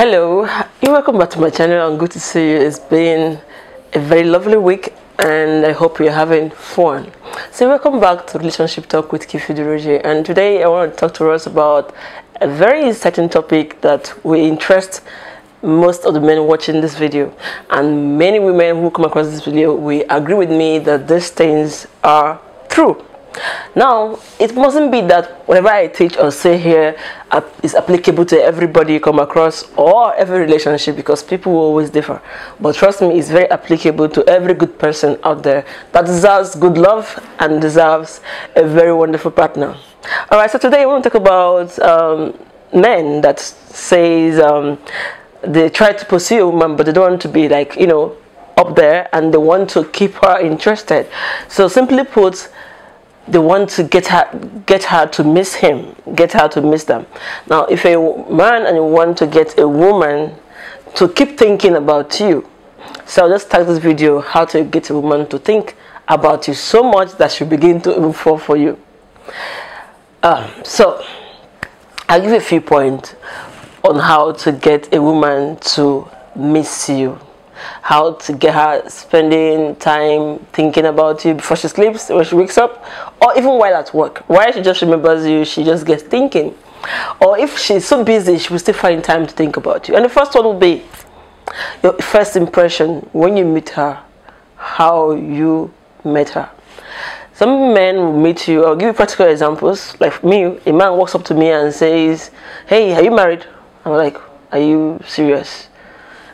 hello. You're welcome back to my channel. And good to see you. It's been a very lovely week and i hope you're having fun. So welcome back to relationship talk with Kify Duruji. and today i want to talk to us about a very certain topic that will interest most of the men watching this video. And many women who come across this video will agree with me that these things are true now, it mustn't be that whatever I teach or say here is applicable to everybody you come across or every relationship because people will always differ. But trust me, it's very applicable to every good person out there that deserves good love and deserves a very wonderful partner. All right, so today I want to talk about um, men that says um, they try to pursue a woman, but they don't want to be like, you know, up there and they want to keep her interested. So simply put, they want to get her get her to miss him get her to miss them. Now if a man and you want to get a woman to keep thinking about you so I'll just start this video how to get a woman to think about you so much that she begin to fall for you. Um, so I'll give you a few points on how to get a woman to miss you how to get her spending time thinking about you before she sleeps, when she wakes up, or even while at work. While she just remembers you, she just gets thinking. Or if she's so busy, she will still find time to think about you. And the first one will be your first impression when you meet her, how you met her. Some men will meet you, I'll give you practical examples. Like me, a man walks up to me and says, Hey, are you married? I'm like, Are you serious?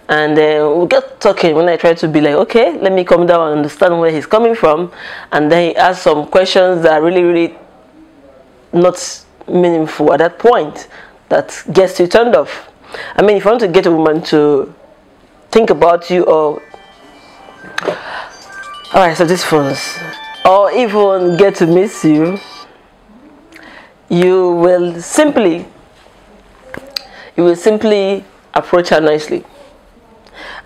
And then we get talking when I try to be like, okay, let me come down and understand where he's coming from, and then he asks some questions that are really, really not meaningful at that point that gets you turned off. I mean, if you want to get a woman to think about you or alright, so this phones, or even get to miss you, you will simply you will simply approach her nicely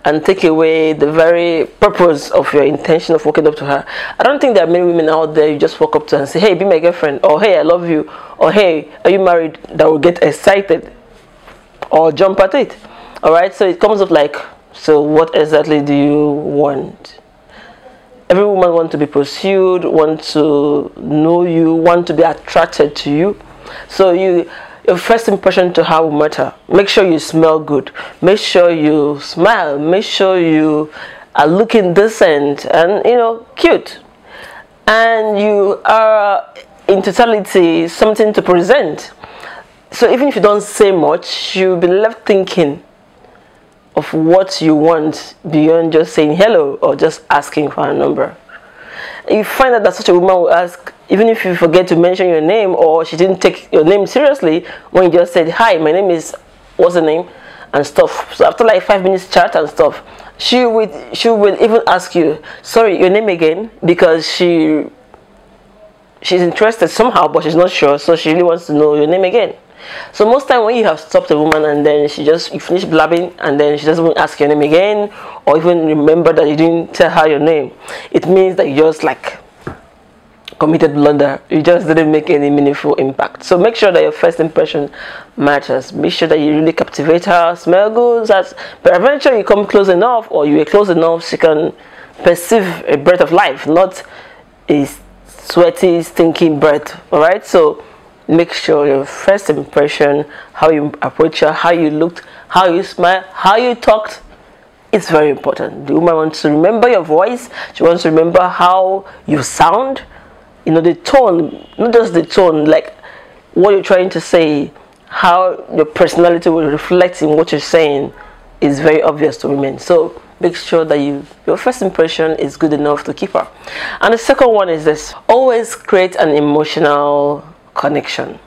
and take away the very purpose of your intention of walking up to her. I don't think there are many women out there you just walk up to and say, hey, be my girlfriend, or hey, I love you, or hey, are you married, that will get excited or jump at it. Alright, so it comes up like, so what exactly do you want? Every woman wants to be pursued, want to know you, want to be attracted to you. So you first impression to how matter. Make sure you smell good. Make sure you smile. Make sure you are looking decent and you know cute. And you are in totality something to present. So even if you don't say much, you'll be left thinking of what you want beyond just saying hello or just asking for a number. You find that, that such a woman will ask, even if you forget to mention your name or she didn't take your name seriously when you just said hi my name is what's the name? and stuff. So after like five minutes chat and stuff she would she will even ask you sorry your name again? Because she she's interested somehow but she's not sure. So she really wants to know your name again so most time when you have stopped a woman and then she just you finish blabbing and then she doesn't even ask your name again or even remember that you didn't tell her your name it means that you just like committed blunder. You just didn't make any meaningful impact. So make sure that your first impression matters. Make sure that you really captivate her, smell good, that, but eventually you come close enough or you are close enough she can perceive a breath of life, not a sweaty, stinking breath. Alright? So make sure your first impression, how you approach her, how you looked, how you smile, how you talked, it's very important. The woman wants to remember your voice. She wants to remember how you sound you know the tone not just the tone like what you're trying to say how your personality will reflect in what you're saying is very obvious to women so make sure that you your first impression is good enough to keep her and the second one is this always create an emotional connection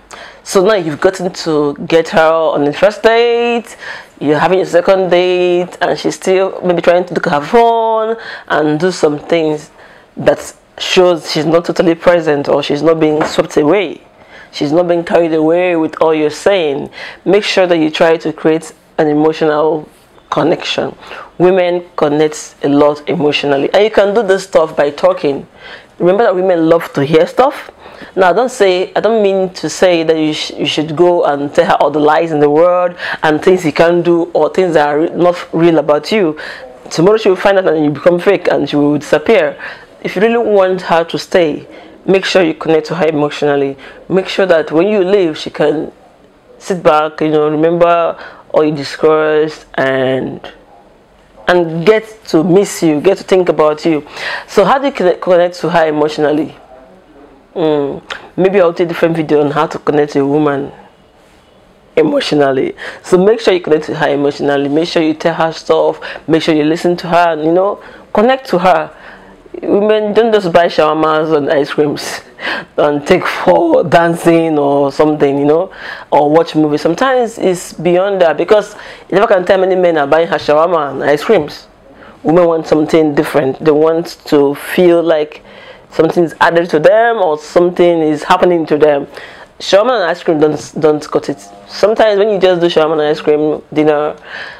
so now you've gotten to get her on the first date you're having your second date and she's still maybe trying to look at her phone and do some things that shows she's not totally present or she's not being swept away. She's not being carried away with all you're saying. Make sure that you try to create an emotional connection. Women connect a lot emotionally. And you can do this stuff by talking. remember that women love to hear stuff. Now, don't say, I don't mean to say that you, sh- you should go and tell her all the lies in the world and things you can't do or things that are re- not real about you. Tomorrow she will find out and you become fake and she will disappear. If you really want her to stay, make sure you connect to her emotionally. Make sure that when you leave, she can sit back, you know, remember all you discussed and and get to miss you, get to think about you. So how do you connect to her emotionally? Mm, maybe I'll take a different video on how to connect a woman emotionally. So make sure you connect to her emotionally. Make sure you tell her stuff. Make sure you listen to her. And, you know, connect to her. Women don't just buy shawarmas and ice creams and take for dancing or something, you know, or watch movies. Sometimes it's beyond that because you never can tell many men are buying her shawarma and ice creams. Women want something different. They want to feel like something is added to them or something is happening to them. Shawarma and ice cream don't don't cut it. Sometimes when you just do shawarma and ice cream dinner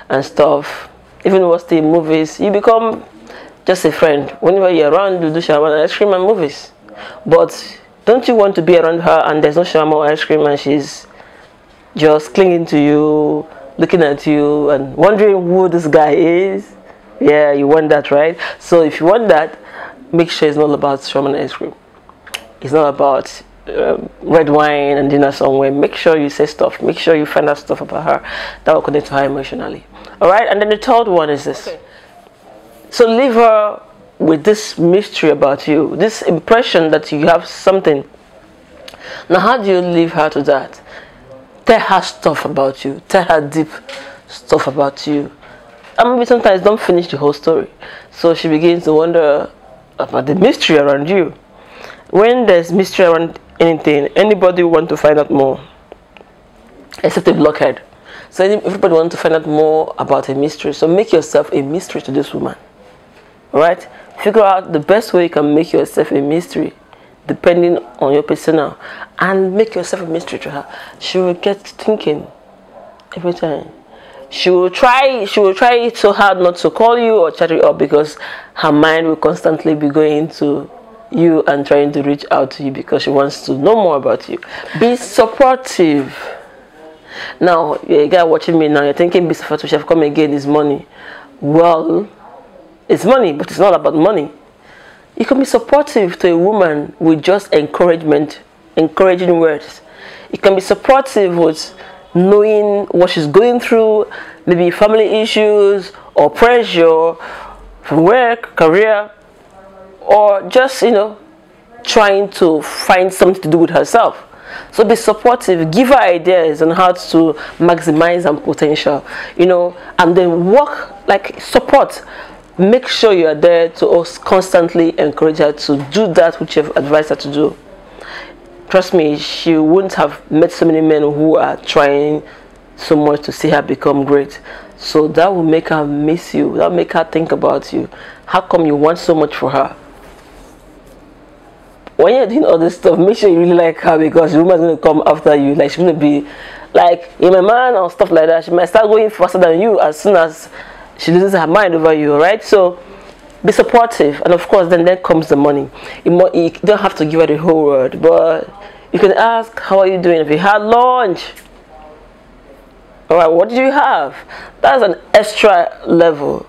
and stuff, even watch the movies, you become just a friend. Whenever you're around, you do shawarma and ice cream and movies. But don't you want to be around her and there's no shawarma or ice cream and she's just clinging to you, looking at you and wondering who this guy is? Yeah, you want that, right? So if you want that, make sure it's not about shawarma and ice cream. It's not about um, red wine and dinner somewhere. Make sure you say stuff. Make sure you find out stuff about her that will connect to her emotionally. All right, and then the third one is this. Okay. So leave her with this mystery about you, this impression that you have something. Now, how do you leave her to that? Tell her stuff about you. Tell her deep stuff about you. And maybe sometimes don't finish the whole story. So she begins to wonder about the mystery around you. When there's mystery around anything, anybody want to find out more, except a blockhead. So everybody want to find out more about a mystery. So make yourself a mystery to this woman. right? Figure out the best way you can make yourself a mystery depending on your persona and make yourself a mystery to her. She will get thinking every time. She will try she will try so hard not to call you or chat you up because her mind will constantly be going to you and trying to reach out to you because she wants to know more about you. Be supportive. Now, you're a guy watching me now, you're thinking be supportive, she have come again is money. Well, it's money, but it's not about money. You can be supportive to a woman with just encouragement, encouraging words. You can be supportive with knowing what she's going through, maybe family issues or pressure from work, career, or just, you know, trying to find something to do with herself. So be supportive, give her ideas on how to maximize her potential, you know, and then work like support. Make sure you are there to us constantly encourage her to do that which you've advised her to do. Trust me, she wouldn't have met so many men who are trying so much to see her become great. So that will make her miss you. That will make her think about you. How come you want so much for her? when you're doing all this stuff, make sure you really like her because the woman's gonna come after you. Like she's gonna be like in my man or stuff like that. She might start going faster than you as soon as she loses her mind over you. Right? So be supportive, and of course, then then comes the money. You, don't have to give her the whole word, but you can ask, "How are you doing? Have you had lunch?" All right, what did you have? That's an extra level.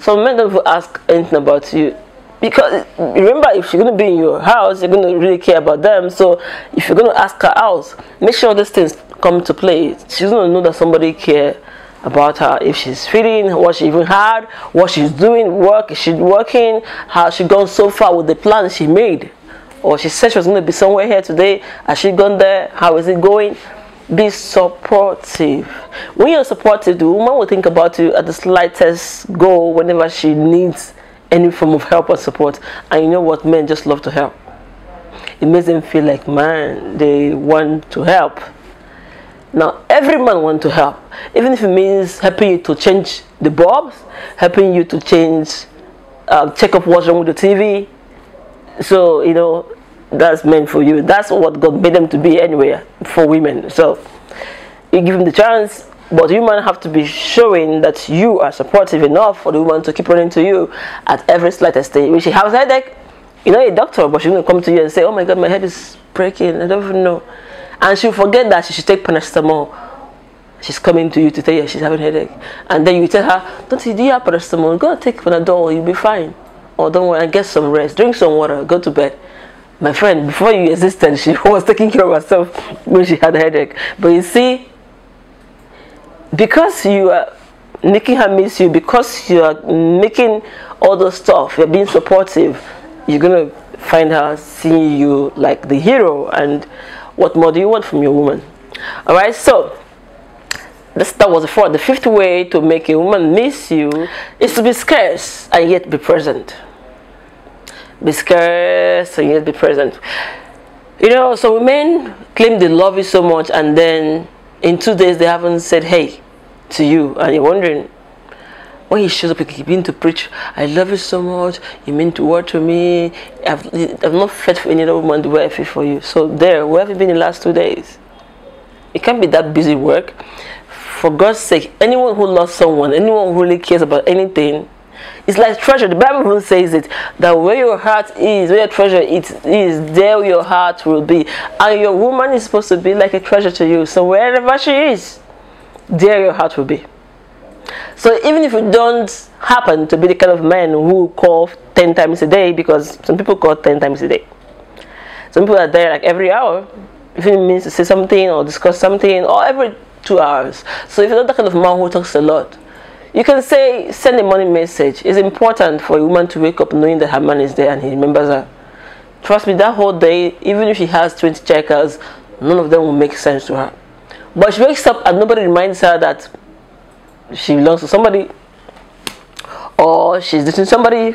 so men don't ask anything about you because remember if you're going to be in your house you're going to really care about them so if you're going to ask her out make sure these things come to play she's going to know that somebody care about her if she's feeling what she even had what she's doing work is she working how she gone so far with the plan she made or she said she was going to be somewhere here today has she gone there how is it going be supportive when you're supportive the woman will think about you at the slightest goal whenever she needs any form of help or support. And you know what? Men just love to help. It makes them feel like, man, they want to help. Now, every man wants to help, even if it means helping you to change the bulbs, helping you to change, uh, check up what's wrong with the TV. So, you know, that's meant for you. That's what God made them to be anyway for women. So, you give them the chance, but you might have to be showing that you are supportive enough for the woman to keep running to you at every slightest stage. When she has headache, you know, a doctor, but she's gonna come to you and say, "Oh my God, my head is breaking. I don't even know," and she'll forget that she should take paracetamol. She's coming to you to tell you she's having headache, and then you tell her, "Don't you do you have paracetamol? Go take Panadol. You'll be fine." Or don't worry, get some rest. Drink some water. Go to bed. My friend, before you existed, she was taking care of herself when she had a headache. But you see, because you are making her miss you, because you are making all the stuff, you're being supportive, you're gonna find her seeing you like the hero. And what more do you want from your woman? All right, so this, that was the fourth. The fifth way to make a woman miss you is to be scarce and yet be present. Be scarce and yet be present. You know, some women claim they love you so much, and then in two days they haven't said hey to you, and you're wondering when he shows up, he begins to preach, I love you so much, you mean to word to me, I've, I've not fed for any other woman the way I feel for you. So there, where have you been the last two days? It can't be that busy work. For God's sake, anyone who loves someone, anyone who really cares about anything, it's like treasure. The Bible even says it that where your heart is, where your treasure it is, there your heart will be. And your woman is supposed to be like a treasure to you. So wherever she is, there your heart will be. So even if you don't happen to be the kind of man who call 10 times a day, because some people call 10 times a day. Some people are there like every hour, if it means to say something or discuss something, or every two hours. So if you're not that kind of man who talks a lot, you can say, send a morning message. It's important for a woman to wake up knowing that her man is there and he remembers her. Trust me, that whole day, even if she has 20 checkers, none of them will make sense to her. But she wakes up and nobody reminds her that she belongs to somebody or she's dating somebody.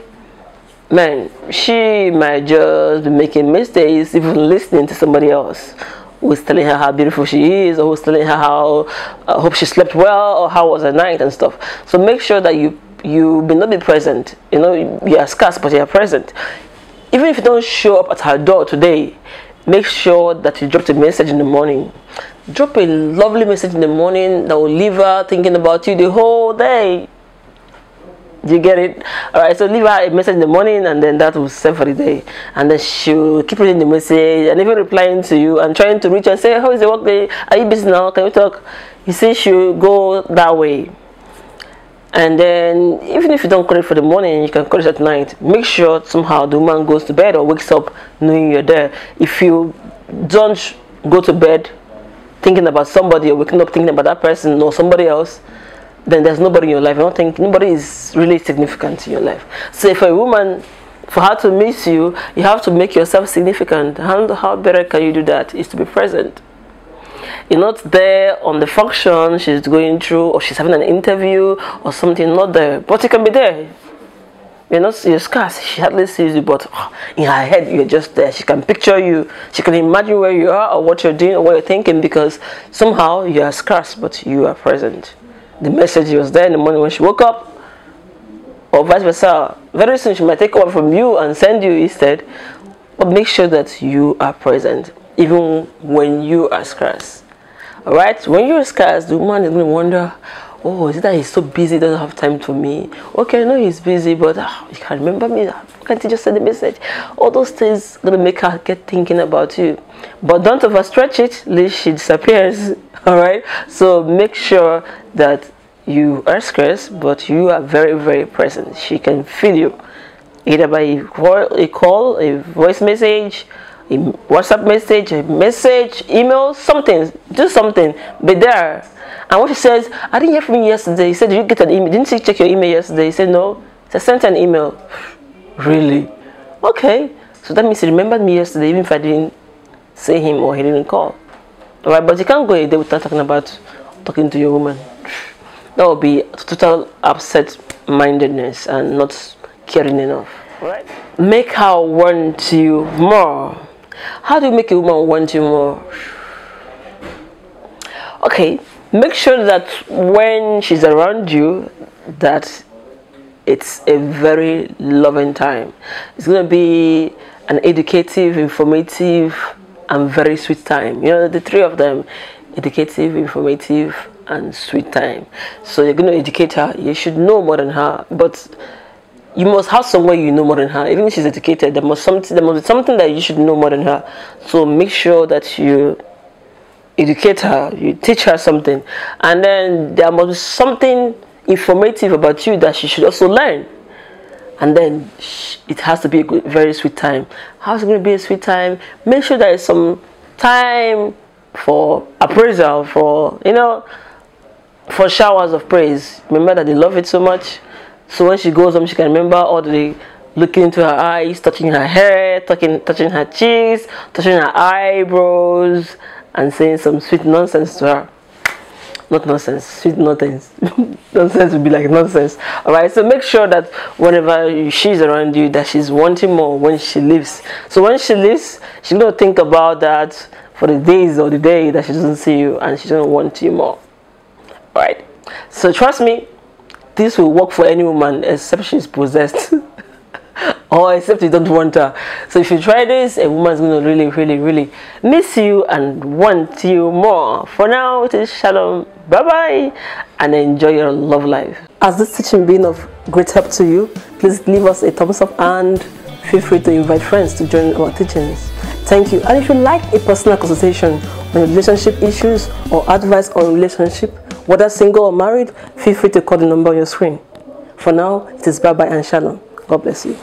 Man she might just be making mistakes even listening to somebody else who's telling her how beautiful she is or who's telling her how I uh, hope she slept well or how was her night and stuff. So make sure that you you may not be present. You know you are scarce but you are present. Even if you don't show up at her door today make sure that you drop a message in the morning drop a lovely message in the morning that will leave her thinking about you the whole day. Do you get it? Alright, so leave her a message in the morning and then that will serve for the day. And then she'll keep reading the message and even replying to you and trying to reach and say, How is the work day? Are you busy now? Can we talk? You see, she'll go that way. And then, even if you don't call it for the morning, you can call it at night. Make sure somehow the woman goes to bed or wakes up knowing you're there. If you don't go to bed thinking about somebody or waking up thinking about that person or somebody else, then there's nobody in your life. I don't think nobody is really significant in your life. So for a woman, for her to miss you, you have to make yourself significant. And how better can you do that? Is to be present. You're not there on the function she's going through, or she's having an interview, or something. Not there, but you can be there. You're not you're scarce. She hardly sees you, but ah, in her head you're just there. She can picture you. She can imagine where you are or what you're doing or what you're thinking because somehow you are scarce, but you are present. The message was there in the morning when she woke up, or vice versa. Very soon she might take over from you and send you instead. But make sure that you are present, even when you are scarce. Alright? When you're scarce, the woman is going to wonder, oh, is it that he's so busy, doesn't have time for me? Okay, I know he's busy, but uh, you can remember me. Can't he just send a message? All those things gonna make her get thinking about you. But don't overstretch it, lest she disappears. All right. So make sure that you are scarce, but you are very, very present. She can feel you, either by a call, a, voice message, WhatsApp message, message, email, something. Do something. Be there and what she says, I didn't hear from you yesterday. He said, Did you get an email? Didn't you check your email yesterday? He said, No. Said, sent an email. really? Okay. So that means he remembered me yesterday, even if I didn't see him or he didn't call. Alright, but you can't go a day without talking about talking to your woman. That would be total upset mindedness and not caring enough. Right? Make her want you more. How do you make a woman want you more? Okay, make sure that when she's around you that it's a very loving time. It's going to be an educative informative and very sweet time. You know the three of them educative informative and sweet time. So you're going to educate her. You should know more than her but you must have somewhere you know more than her. Even if she's educated, there must something there must be something that you should know more than her. So make sure that you educate her, you teach her something, and then there must be something informative about you that she should also learn. And then it has to be a good, very sweet time. How's it going to be a sweet time? Make sure there is some time for appraisal, for you know, for showers of praise. Remember that they love it so much. So when she goes home, she can remember all the looking into her eyes, touching her hair, touching touching her cheeks, touching her eyebrows, and saying some sweet nonsense to her. Not nonsense, sweet nonsense. nonsense would be like nonsense. Alright, so make sure that whenever she's around you, that she's wanting more when she leaves. So when she leaves, she's gonna think about that for the days or the day that she doesn't see you and she doesn't want you more. Alright. So trust me, this will work for any woman except she's possessed. or except you don't want her. So if you try this, a woman's gonna really, really, really miss you and want you more. For now, it is shalom, bye bye, and enjoy your love life. Has this teaching been of great help to you? Please leave us a thumbs up and feel free to invite friends to join our teachings. Thank you. And if you like a personal consultation on relationship issues or advice on relationship, whether single or married, feel free to call the number on your screen. For now, it is bye bye and shalom. God bless you.